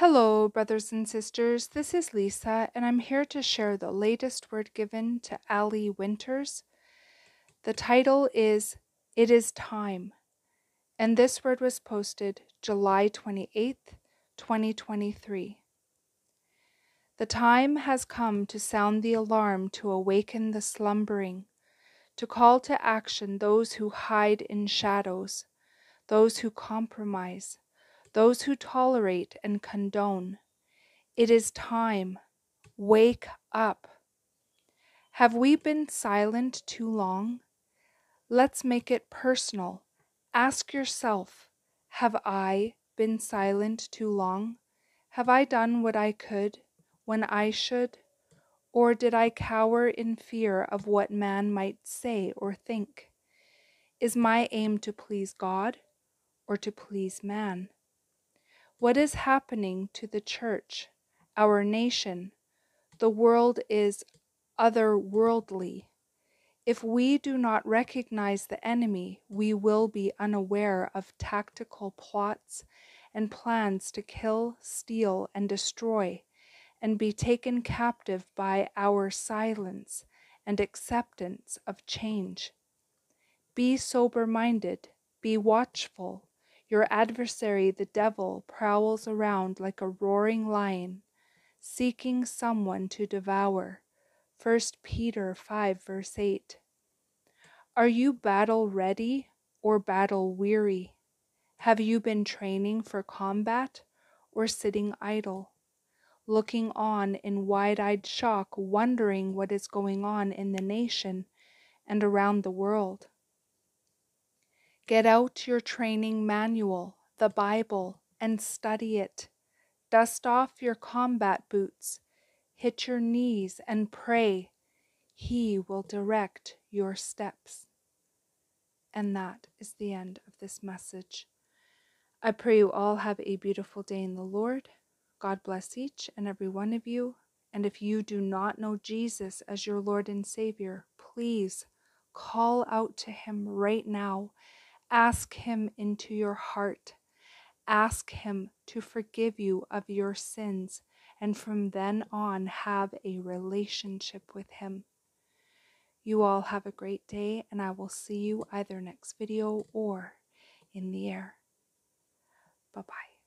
Hello, brothers and sisters. This is Lisa, and I'm here to share the latest word given to Ali Winters. The title is It is Time, and this word was posted July 28th, 2023. The time has come to sound the alarm to awaken the slumbering, to call to action those who hide in shadows, those who compromise those who tolerate and condone. It is time. Wake up. Have we been silent too long? Let's make it personal. Ask yourself Have I been silent too long? Have I done what I could when I should? Or did I cower in fear of what man might say or think? Is my aim to please God or to please man? What is happening to the church, our nation? The world is otherworldly. If we do not recognize the enemy, we will be unaware of tactical plots and plans to kill, steal, and destroy, and be taken captive by our silence and acceptance of change. Be sober minded, be watchful, your adversary, the devil, prowls around like a roaring lion, seeking someone to devour. 1 Peter 5, verse 8. Are you battle ready or battle weary? Have you been training for combat or sitting idle, looking on in wide eyed shock, wondering what is going on in the nation and around the world? Get out your training manual, the Bible, and study it. Dust off your combat boots, hit your knees, and pray. He will direct your steps. And that is the end of this message. I pray you all have a beautiful day in the Lord. God bless each and every one of you. And if you do not know Jesus as your Lord and Savior, please call out to him right now Ask Him into your heart. Ask Him to forgive you of your sins, and from then on have a relationship with Him. You all have a great day, and I will see you either next video or in the air. Bye bye.